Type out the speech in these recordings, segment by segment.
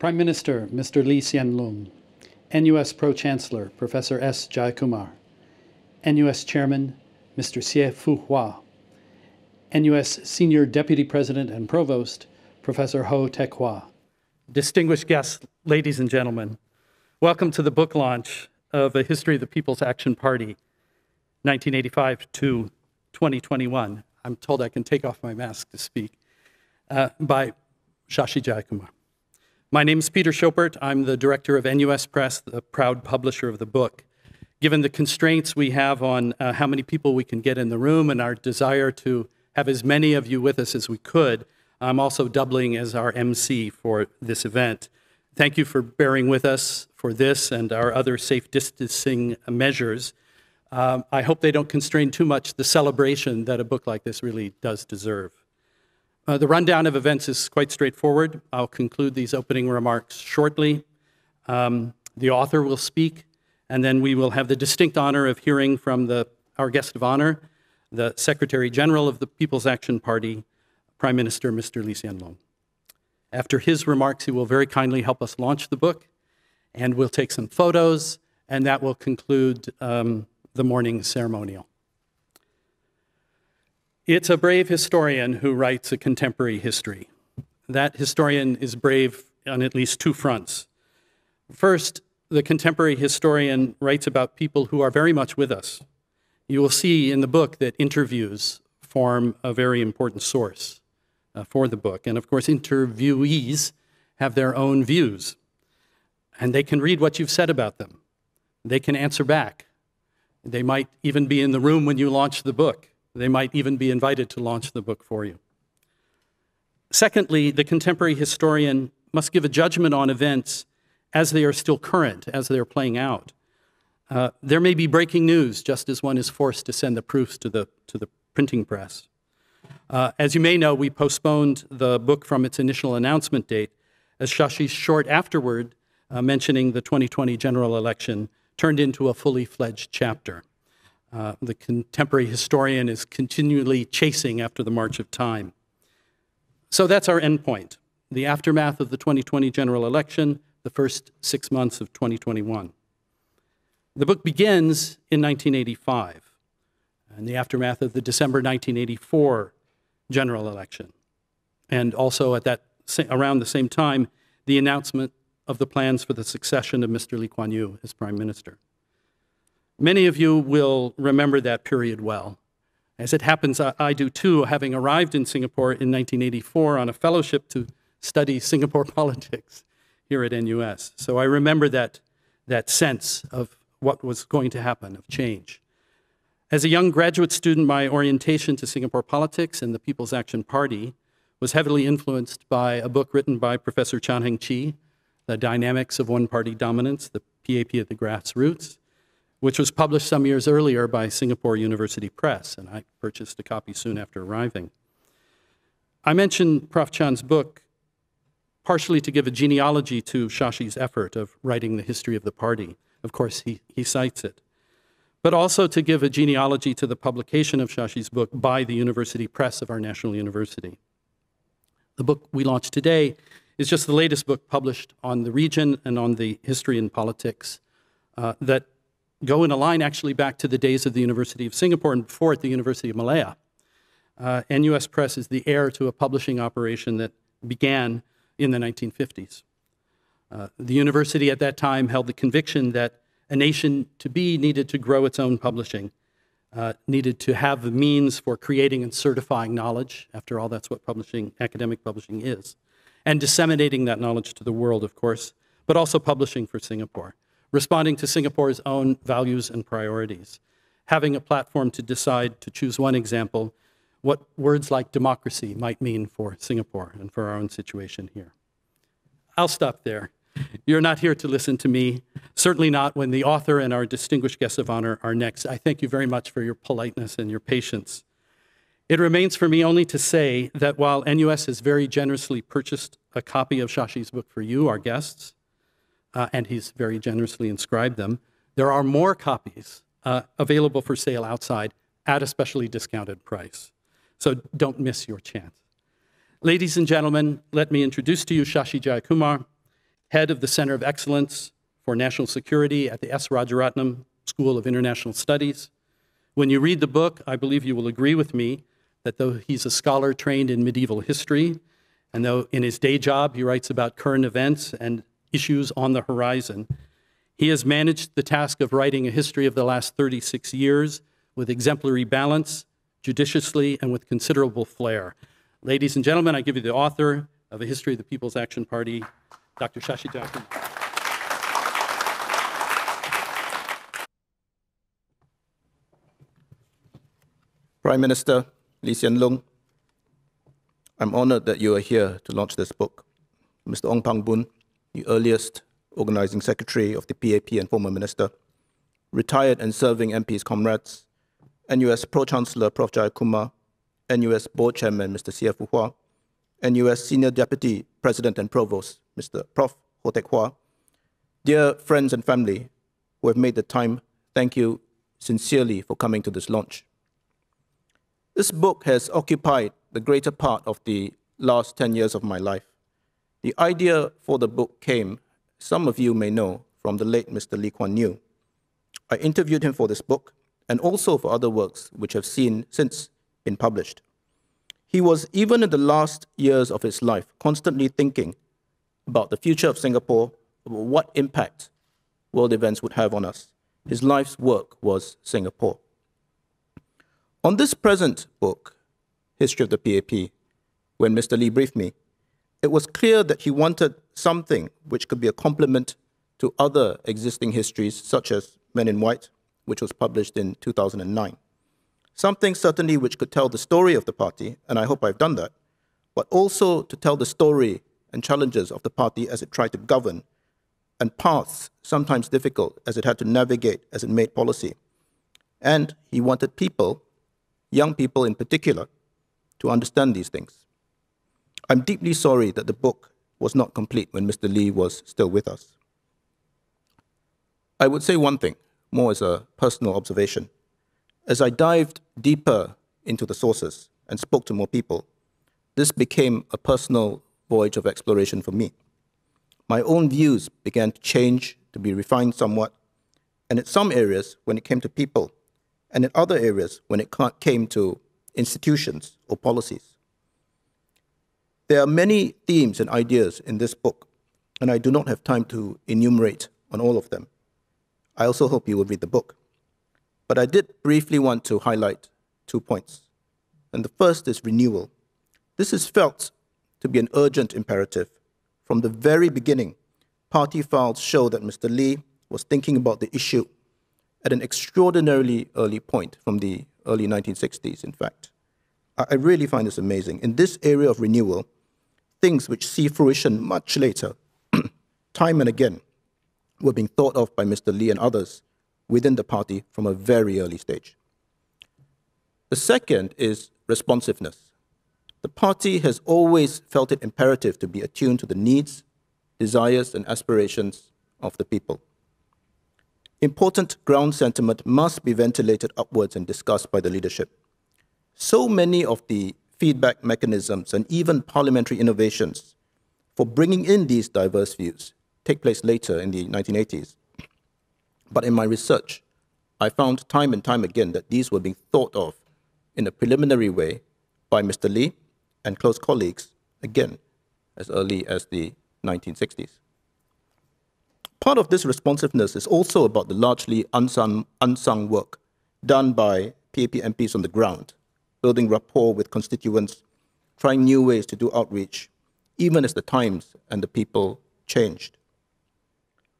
Prime Minister Mr. Lee Hsien Loong, NUS Pro Chancellor Professor S. Jayakumar, NUS Chairman Mr. Hsieh Fu Hua, NUS Senior Deputy President and Provost Professor Ho Teck Hua. Distinguished guests, ladies and gentlemen, welcome to the book launch of A History of the People's Action Party, 1985 to 2021. I'm told I can take off my mask to speak, uh, by Shashi Jayakumar. My name is Peter Schoppert. I'm the director of NUS Press, the proud publisher of the book. Given the constraints we have on uh, how many people we can get in the room and our desire to have as many of you with us as we could, I'm also doubling as our MC for this event. Thank you for bearing with us for this and our other safe distancing measures. Um, I hope they don't constrain too much the celebration that a book like this really does deserve. Uh, the rundown of events is quite straightforward. I'll conclude these opening remarks shortly. Um, the author will speak, and then we will have the distinct honor of hearing from the, our guest of honor, the Secretary General of the People's Action Party, Prime Minister Mr. Lee Hsien Loong. After his remarks, he will very kindly help us launch the book, and we'll take some photos, and that will conclude um, the morning ceremonial. It's a brave historian who writes a contemporary history. That historian is brave on at least two fronts. First, the contemporary historian writes about people who are very much with us. You will see in the book that interviews form a very important source uh, for the book. And of course, interviewees have their own views, and they can read what you've said about them. They can answer back. They might even be in the room when you launch the book. They might even be invited to launch the book for you. Secondly, the contemporary historian must give a judgment on events as they are still current, as they are playing out. Uh, there may be breaking news just as one is forced to send the proofs to the, to the printing press. Uh, as you may know, we postponed the book from its initial announcement date as Shashi's short afterward, uh, mentioning the 2020 general election, turned into a fully fledged chapter. Uh, the contemporary historian is continually chasing after the march of time. So that's our endpoint the aftermath of the 2020 general election, the first six months of 2021. The book begins in 1985, in the aftermath of the December 1984 general election, and also at that around the same time, the announcement of the plans for the succession of Mr. Lee Kuan Yew as prime minister. Many of you will remember that period well. As it happens, I, do too, having arrived in Singapore in 1984 on a fellowship to study Singapore politics here at NUS. So I remember that, that sense of what was going to happen, of change. As a young graduate student, my orientation to Singapore politics and the People's Action Party was heavily influenced by a book written by Professor Chan Heng Chee, The Dynamics of One Party Dominance, the PAP at the Grassroots, which was published some years earlier by Singapore University Press, and I purchased a copy soon after arriving. I mentioned Prof. Chan's book partially to give a genealogy to Shashi's effort of writing the history of the party. Of course, he, he cites it. But also to give a genealogy to the publication of Shashi's book by the University Press of our national university. The book we launched today is just the latest book published on the region and on the history and politics uh, that go in a line actually back to the days of the University of Singapore and before at the University of Malaya. Uh, NUS Press is the heir to a publishing operation that began in the 1950s. Uh, the university at that time held the conviction that a nation to be needed to grow its own publishing, uh, needed to have the means for creating and certifying knowledge. After all, that's what publishing, academic publishing is. And disseminating that knowledge to the world, of course, but also publishing for Singapore responding to Singapore's own values and priorities, having a platform to decide, to choose one example, what words like democracy might mean for Singapore and for our own situation here. I'll stop there. You're not here to listen to me, certainly not when the author and our distinguished guests of honor are next. I thank you very much for your politeness and your patience. It remains for me only to say that while NUS has very generously purchased a copy of Shashi's book for you, our guests, uh, and he's very generously inscribed them. There are more copies uh, available for sale outside at a specially discounted price. So don't miss your chance. Ladies and gentlemen, let me introduce to you Shashi Jayakumar. head of the Center of Excellence for National Security at the S. Rajaratnam School of International Studies. When you read the book, I believe you will agree with me that though he's a scholar trained in medieval history, and though in his day job he writes about current events and issues on the horizon, he has managed the task of writing a history of the last 36 years with exemplary balance, judiciously, and with considerable flair. Ladies and gentlemen, I give you the author of A History of the People's Action Party, Dr. Shashi Thakur. Prime Minister Lee Hsien Loong, I'm honored that you are here to launch this book. Mr. Ong Pang Boon, the earliest organizing secretary of the PAP and former minister, retired and serving MPs comrades, NUS Pro Chancellor Prof. Jayakumar, NUS Board Chairman Mr. Hsieh Fu Hua, NUS Senior Deputy President and Provost Mr. Prof. Ho Teck Hua, dear friends and family who have made the time, thank you sincerely for coming to this launch. This book has occupied the greater part of the last 10 years of my life. The idea for the book came, some of you may know, from the late Mr. Lee Kuan Yew. I interviewed him for this book and also for other works which have seen since been published. He was, even in the last years of his life, constantly thinking about the future of Singapore, about what impact world events would have on us. His life's work was Singapore. On this present book, History of the PAP, when Mr. Lee briefed me, it was clear that he wanted something which could be a complement to other existing histories, such as Men in White, which was published in 2009. Something certainly which could tell the story of the party, and I hope I've done that, but also to tell the story and challenges of the party as it tried to govern, and paths sometimes difficult as it had to navigate as it made policy. And he wanted people young people in particular, to understand these things. I'm deeply sorry that the book was not complete when Mr. Lee was still with us. I would say one thing, more as a personal observation. As I dived deeper into the sources and spoke to more people, this became a personal voyage of exploration for me. My own views began to change, to be refined somewhat, and in some areas, when it came to people, and in other areas when it came to institutions or policies. There are many themes and ideas in this book, and I do not have time to enumerate on all of them. I also hope you will read the book. But I did briefly want to highlight two points. And the first is renewal. This is felt to be an urgent imperative. From the very beginning, party files show that Mr. Lee was thinking about the issue at an extraordinarily early point from the early 1960s, in fact. I really find this amazing. In this area of renewal, things which see fruition much later, time and again, were being thought of by Mr. Lee and others within the party from a very early stage. The second is responsiveness. The party has always felt it imperative to be attuned to the needs, desires, and aspirations of the people. Important ground sentiment must be ventilated upwards and discussed by the leadership. So many of the feedback mechanisms and even parliamentary innovations for bringing in these diverse views take place later in the 1980s. But in my research, I found time and time again that these were being thought of in a preliminary way by Mr. Lee and close colleagues, again, as early as the 1960s. Part of this responsiveness is also about the largely unsung, unsung work done by PAP MPs on the ground, building rapport with constituents, trying new ways to do outreach, even as the times and the people changed.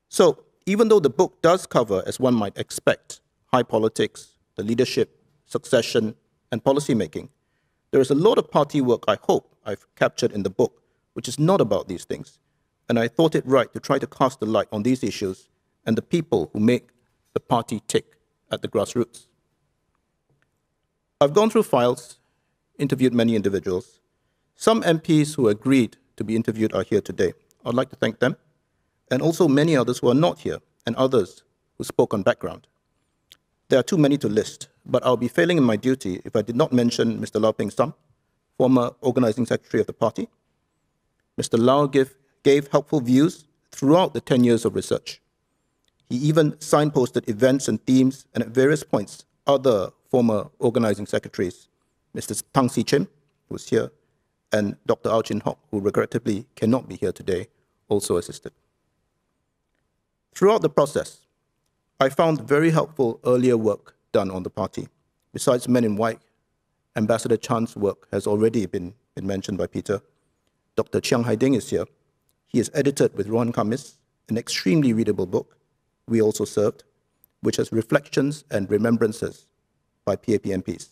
So, even though the book does cover, as one might expect, high politics, the leadership, succession, and policymaking, there is a lot of party work I hope I've captured in the book, which is not about these things, and I thought it right to try to cast a light on these issues and the people who make the party tick at the grassroots. I've gone through files, interviewed many individuals. Some MPs who agreed to be interviewed are here today. I'd like to thank them, and also many others who are not here, and others who spoke on background. There are too many to list, but I'll be failing in my duty if I did not mention Mr. Lau Ping Sum, former organizing secretary of the party. Mr. Lau gave gave helpful views throughout the 10 years of research. He even signposted events and themes, and at various points, other former organizing secretaries, Mr. Tang See Chim, who was here, and Dr. Ow Chin Hock, who regrettably cannot be here today, also assisted. Throughout the process, I found very helpful earlier work done on the party. Besides Men in White, Ambassador Chan's work has already been, been mentioned by Peter. Dr. Chiang Hai Ding is here. He has edited with Rohan Kamis an extremely readable book, We Also Served, which has reflections and remembrances by PAP MPs.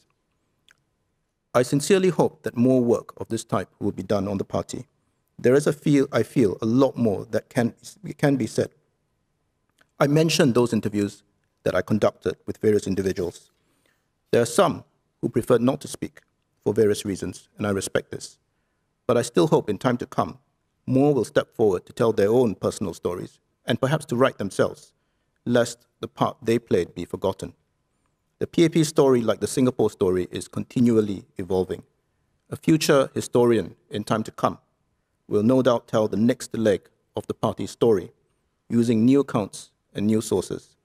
I sincerely hope that more work of this type will be done on the party. There is a feel, I feel, a lot more that can, can be said. I mentioned those interviews that I conducted with various individuals. There are some who prefer not to speak for various reasons, and I respect this. But I still hope in time to come, more will step forward to tell their own personal stories, and perhaps to write themselves, lest the part they played be forgotten. The PAP story, like the Singapore story, is continually evolving. A future historian in time to come will no doubt tell the next leg of the party's story using new accounts and new sources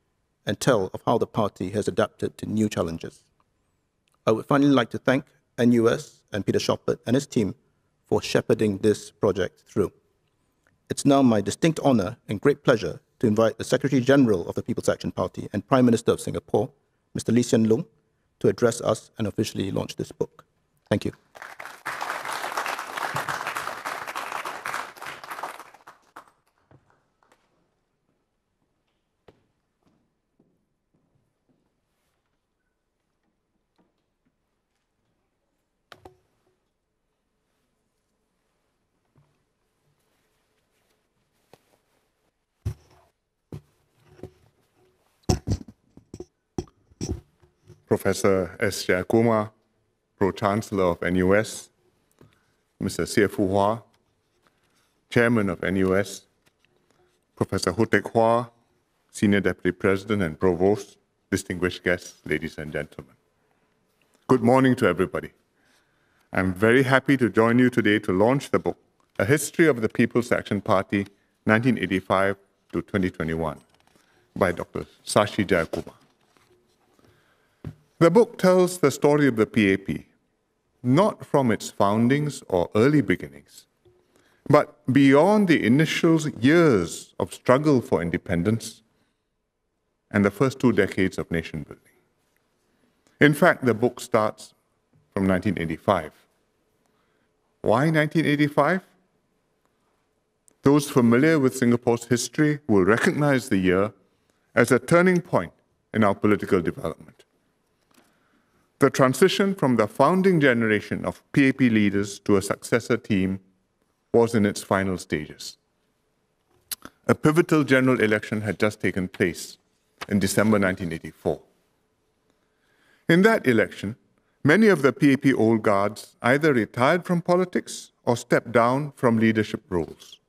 and tell of how the party has adapted to new challenges. I would finally like to thank NUS and Peter Schoppert and his team for shepherding this project through. It's now my distinct honor and great pleasure to invite the Secretary General of the People's Action Party and Prime Minister of Singapore, Mr. Lee Hsien Loong, to address us and officially launch this book. Thank you. Professor S. Jayakumar, Pro-Chancellor of NUS, Mr. Hsieh Fu Hua, Chairman of NUS, Professor Ho Teck Hua, Senior Deputy President and Provost, distinguished guests, ladies and gentlemen. Good morning to everybody. I'm very happy to join you today to launch the book, A History of the People's Action Party, 1985 to 2021, by Dr. Sashi Jayakumar. The book tells the story of the PAP, not from its foundings or early beginnings, but beyond the initial years of struggle for independence and the first two decades of nation building. In fact, the book starts from 1985. Why 1985? Those familiar with Singapore's history will recognize the year as a turning point in our political development. The transition from the founding generation of PAP leaders to a successor team was in its final stages. A pivotal general election had just taken place in December 1984. In that election, many of the PAP old guards either retired from politics or stepped down from leadership roles.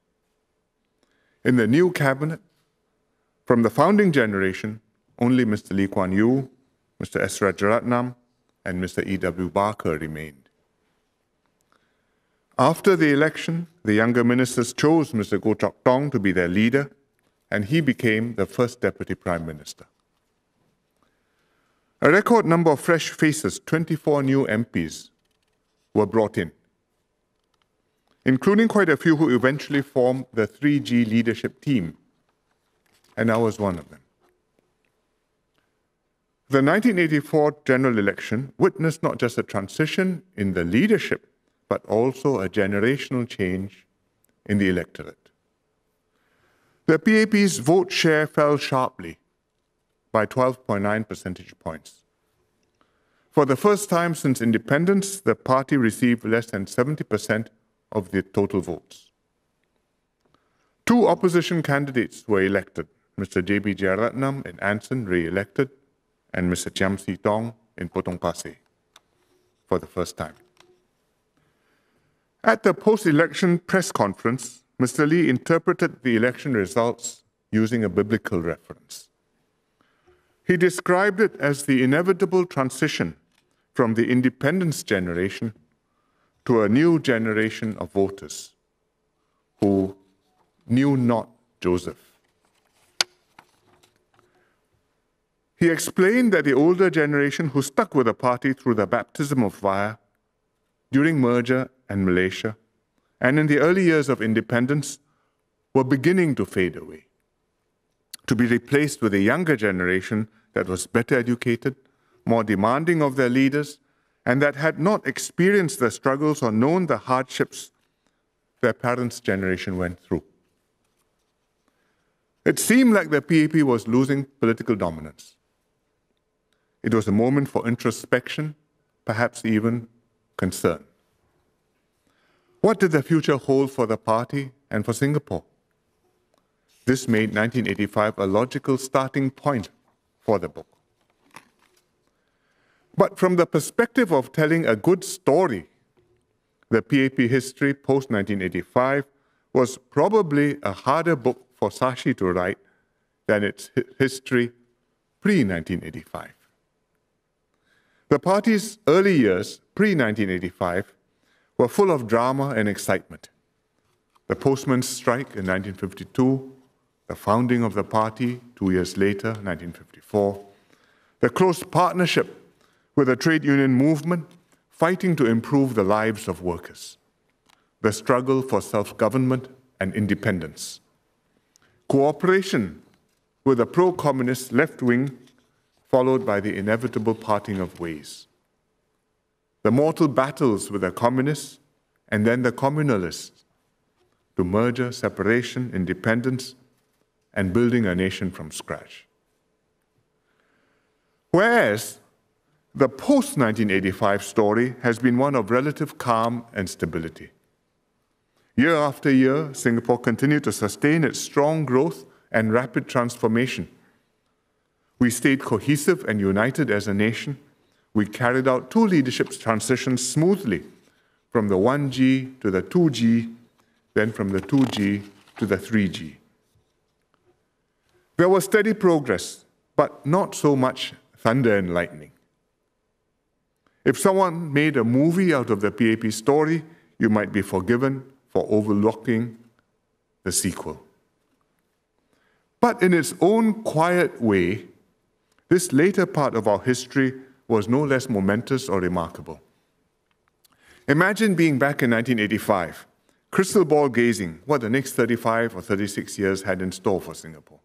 In the new cabinet, from the founding generation, only Mr. Lee Kuan Yew, Mr. S. Rajaratnam, and Mr. E.W. Barker remained. After the election, the younger ministers chose Mr. Goh Chok Tong to be their leader, and he became the first deputy prime minister. A record number of fresh faces, 24 new MPs, were brought in, including quite a few who eventually formed the 3G leadership team, and I was one of them. The 1984 general election witnessed not just a transition in the leadership, but also a generational change in the electorate. The PAP's vote share fell sharply by 12.9 percentage points. For the first time since independence, the party received less than 70% of the total votes. Two opposition candidates were elected Mr. J.B. Jeyaretnam in Anson, re elected, and Mr. Chiam See Tong in Potong Pasir for the first time. At the post election press conference, Mr. Lee interpreted the election results using a biblical reference. He described it as the inevitable transition from the independence generation to a new generation of voters who knew not Joseph. He explained that the older generation who stuck with the party through the baptism of fire during merger and Malaysia, and in the early years of independence, were beginning to fade away, to be replaced with a younger generation that was better educated, more demanding of their leaders, and that had not experienced the struggles or known the hardships their parents' generation went through. It seemed like the PAP was losing political dominance. It was a moment for introspection, perhaps even concern. What did the future hold for the party and for Singapore? This made 1985 a logical starting point for the book. But from the perspective of telling a good story, the PAP history post 1985 was probably a harder book for Sashi to write than its history pre 1985. The party's early years, pre 1985, were full of drama and excitement. The postman's strike in 1952, the founding of the party two years later, 1954, the close partnership with the trade union movement fighting to improve the lives of workers, the struggle for self government and independence, cooperation with the pro communist left wing, followed by the inevitable parting of ways, the mortal battles with the communists and then the communalists to merger, separation, independence, and building a nation from scratch. Whereas the post 1985 story has been one of relative calm and stability. Year after year, Singapore continued to sustain its strong growth and rapid transformation. We stayed cohesive and united as a nation. We carried out two leadership transitions smoothly from the 1G to the 2G, then from the 2G to the 3G. There was steady progress, but not so much thunder and lightning. If someone made a movie out of the PAP story, you might be forgiven for overlooking the sequel. But in its own quiet way, this later part of our history was no less momentous or remarkable. Imagine being back in 1985, crystal ball gazing what the next 35 or 36 years had in store for Singapore.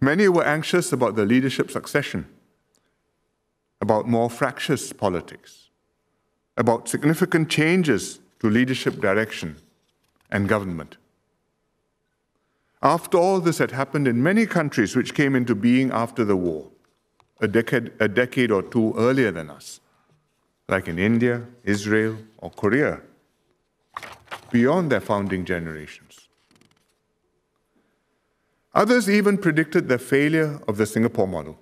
Many were anxious about the leadership succession about more fractious politics, about significant changes to leadership direction and government. After all this had happened in many countries which came into being after the war, a decade, a decade or two earlier than us, like in India, Israel, or Korea, beyond their founding generations. Others even predicted the failure of the Singapore model.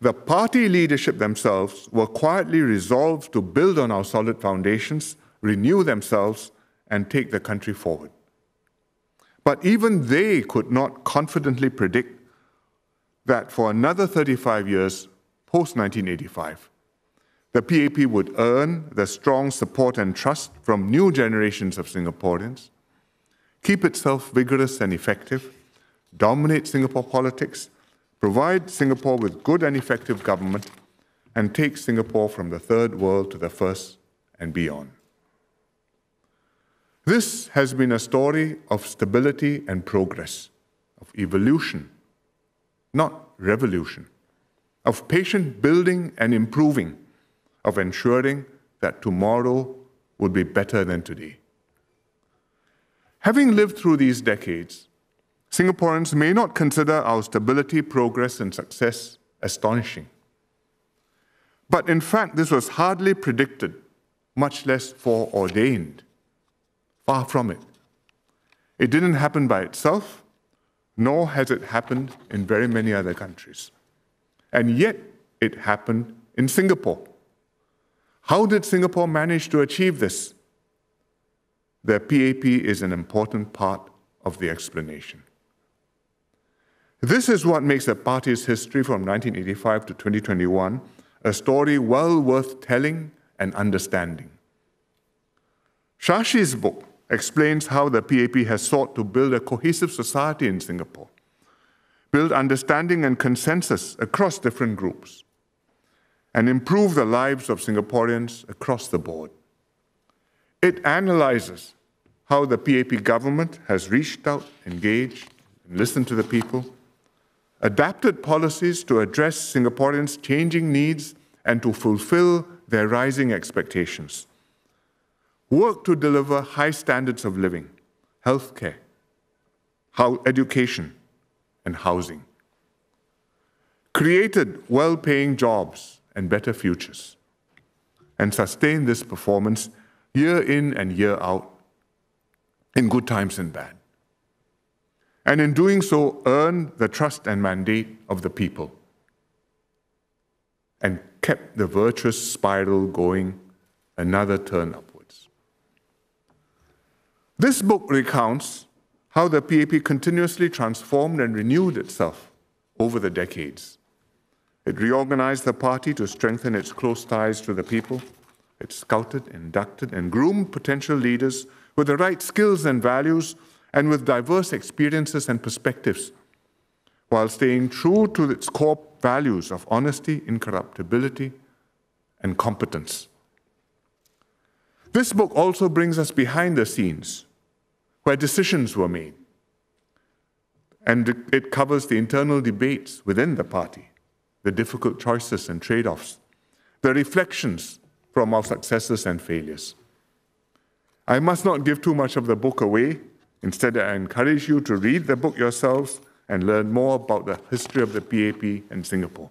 The party leadership themselves were quietly resolved to build on our solid foundations, renew themselves, and take the country forward. But even they could not confidently predict that for another 35 years, post 1985, the PAP would earn the strong support and trust from new generations of Singaporeans, keep itself vigorous and effective, dominate Singapore politics, provide Singapore with good and effective government, and take Singapore from the third world to the first and beyond. This has been a story of stability and progress, of evolution, not revolution, of patient building and improving, of ensuring that tomorrow would be better than today. Having lived through these decades, Singaporeans may not consider our stability, progress, and success astonishing. But in fact, this was hardly predicted, much less foreordained. Far from it. It didn't happen by itself, nor has it happened in very many other countries. And yet, it happened in Singapore. How did Singapore manage to achieve this? The PAP is an important part of the explanation. This is what makes the party's history from 1985 to 2021 a story well worth telling and understanding. Shashi's book explains how the PAP has sought to build a cohesive society in Singapore, build understanding and consensus across different groups, and improve the lives of Singaporeans across the board. It analyzes how the PAP government has reached out, engaged, and listened to the people, adapted policies to address Singaporeans' changing needs and to fulfill their rising expectations, work to deliver high standards of living, healthcare, how education, and housing, created well paying jobs and better futures, and sustained this performance year in and year out, in good times and bad. And in doing so, earned the trust and mandate of the people and kept the virtuous spiral going another turn upwards. This book recounts how the PAP continuously transformed and renewed itself over the decades. It reorganized the party to strengthen its close ties to the people it scouted, inducted, and groomed potential leaders with the right skills and values and with diverse experiences and perspectives, while staying true to its core values of honesty, incorruptibility, and competence. This book also brings us behind the scenes where decisions were made. And it covers the internal debates within the party, the difficult choices and trade offs, the reflections from our successes and failures. I must not give too much of the book away. Instead, I encourage you to read the book yourselves and learn more about the history of the PAP and Singapore.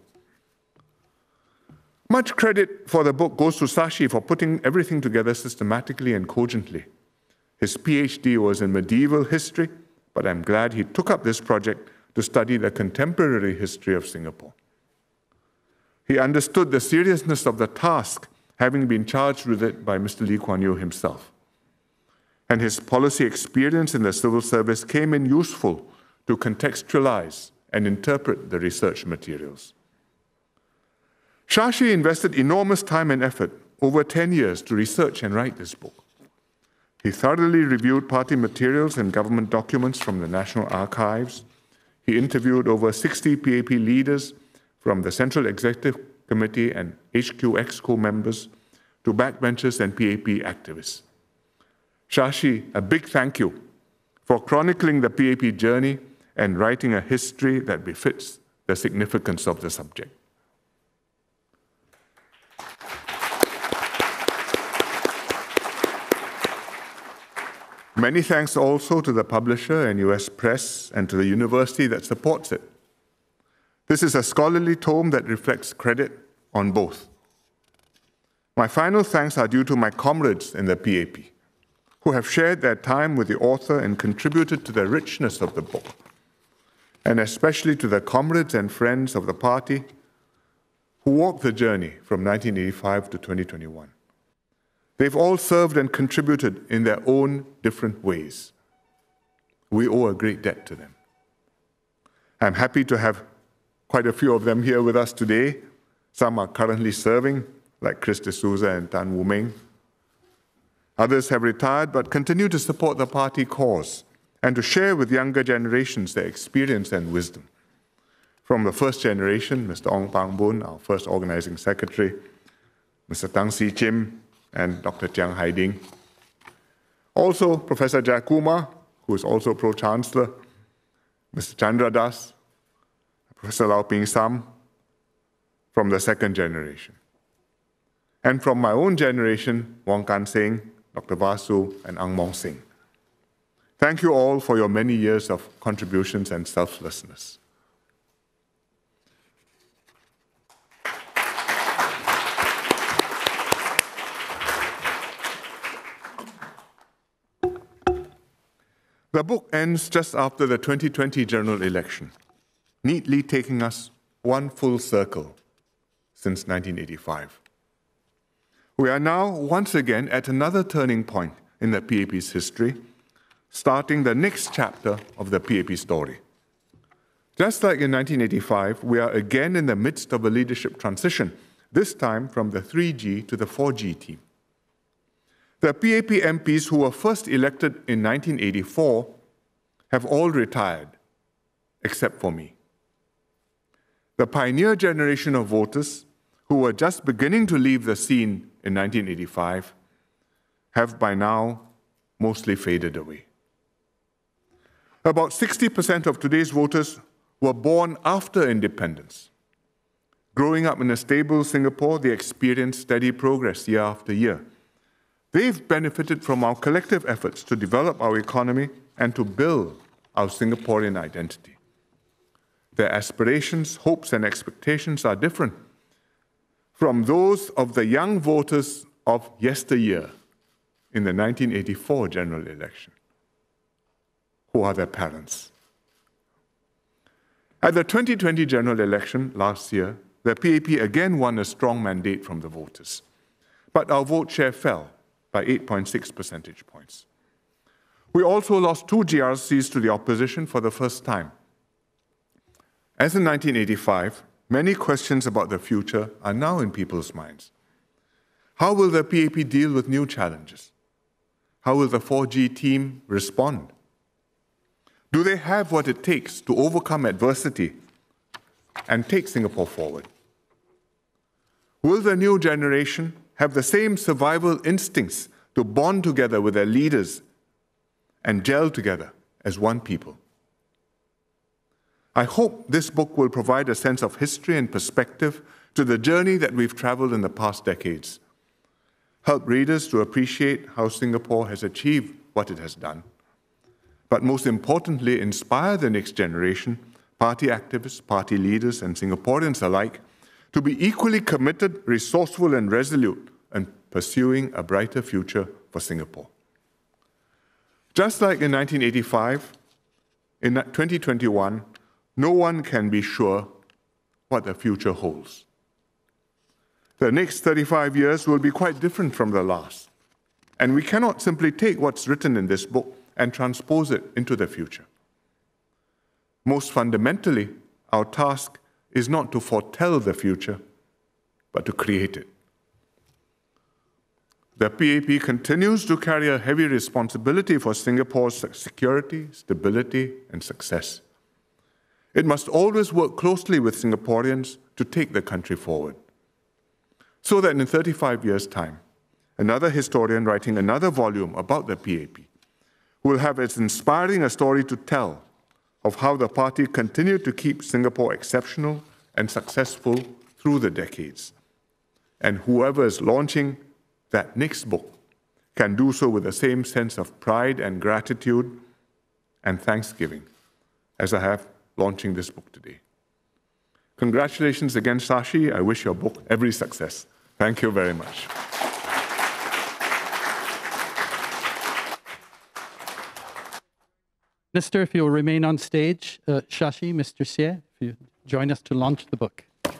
Much credit for the book goes to Sashi for putting everything together systematically and cogently. His PhD was in medieval history, but I'm glad he took up this project to study the contemporary history of Singapore. He understood the seriousness of the task having been charged with it by Mr. Lee Kuan Yew himself. And his policy experience in the civil service came in useful to contextualize and interpret the research materials. Shashi invested enormous time and effort over 10 years to research and write this book. He thoroughly reviewed party materials and government documents from the National Archives. He interviewed over 60 PAP leaders from the Central Executive Committee and HQ co members to backbenchers and PAP activists. Shashi, a big thank you for chronicling the PAP journey and writing a history that befits the significance of the subject. Many thanks also to the publisher and US Press and to the university that supports it. This is a scholarly tome that reflects credit on both. My final thanks are due to my comrades in the PAP, who have shared their time with the author and contributed to the richness of the book, and especially to the comrades and friends of the party who walked the journey from 1985 to 2021. They've all served and contributed in their own different ways. We owe a great debt to them. I'm happy to have quite a few of them here with us today. Some are currently serving, like Chris de Souza and Tan Wu Meng. Others have retired but continue to support the party cause and to share with younger generations their experience and wisdom. From the first generation, Mr. Ong Pang Boon, our first organizing secretary, Mr. Tang See Chim, and Dr. Chiang Hai Ding. Also, Professor Jayakumar, who is also Pro Chancellor, Mr. Chandra Das, Professor Lau Ping Sum from the second generation. And from my own generation, Wong Kan Seng, Dr. Vasoo, and Ang Mong Seng. Thank you all for your many years of contributions and selflessness. The book ends just after the 2020 general election neatly taking us one full circle since 1985. We are now once again at another turning point in the PAP's history, starting the next chapter of the PAP story. Just like in 1985, we are again in the midst of a leadership transition, this time from the 3G to the 4G team. The PAP MPs who were first elected in 1984 have all retired, except for me. The pioneer generation of voters who were just beginning to leave the scene in 1985 have by now mostly faded away. About 60% of today's voters were born after independence. Growing up in a stable Singapore, they experienced steady progress year after year. They've benefited from our collective efforts to develop our economy and to build our Singaporean identity. Their aspirations, hopes, and expectations are different from those of the young voters of yesteryear in the 1984 general election. Who are their parents? At the 2020 general election last year, the PAP again won a strong mandate from the voters, but our vote share fell by 8.6 percentage points. We also lost two GRCs to the opposition for the first time. As in 1985, many questions about the future are now in people's minds. How will the PAP deal with new challenges? How will the 4G team respond? Do they have what it takes to overcome adversity and take Singapore forward? Will the new generation have the same survival instincts to bond together with their leaders and gel together as one people? I hope this book will provide a sense of history and perspective to the journey that we've traveled in the past decades, help readers to appreciate how Singapore has achieved what it has done, but most importantly, inspire the next generation, party activists, party leaders, and Singaporeans alike, to be equally committed, resourceful, and resolute in pursuing a brighter future for Singapore. Just like in 1985, in 2021, no one can be sure what the future holds. The next 35 years will be quite different from the last, and we cannot simply take what's written in this book and transpose it into the future. Most fundamentally, our task is not to foretell the future, but to create it. The PAP continues to carry a heavy responsibility for Singapore's security, stability, and success. It must always work closely with Singaporeans to take the country forward. So that in 35 years' time, another historian writing another volume about the PAP will have as inspiring a story to tell of how the party continued to keep Singapore exceptional and successful through the decades. And whoever is launching that next book can do so with the same sense of pride and gratitude and thanksgiving as I have launching this book today. Congratulations again, Sashi. I wish your book every success. Thank you very much. Minister, if you'll remain on stage, uh, Shashi, Mr. Hsieh, if you join us to launch the book. With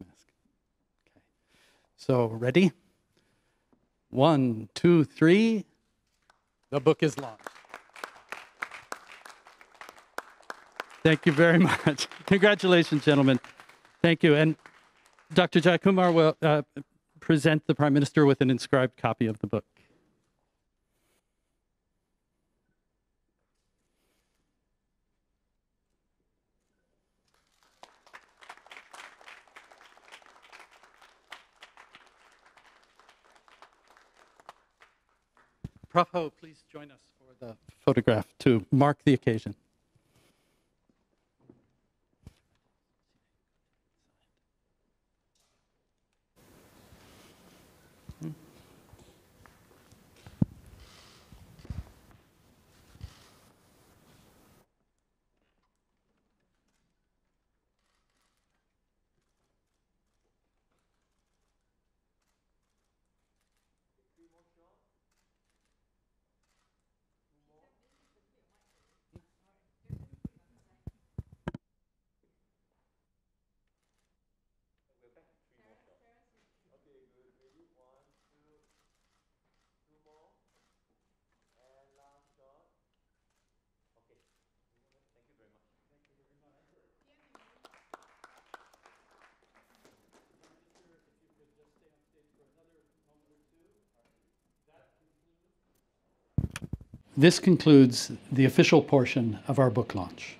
mask. Okay. So, ready? One, two, three. The book is launched. Thank you very much. Congratulations, gentlemen. Thank you. And Dr. Jayakumar will uh, present the Prime Minister with an inscribed copy of the book. Prof. Please join us for the photograph to mark the occasion. This concludes the official portion of our book launch.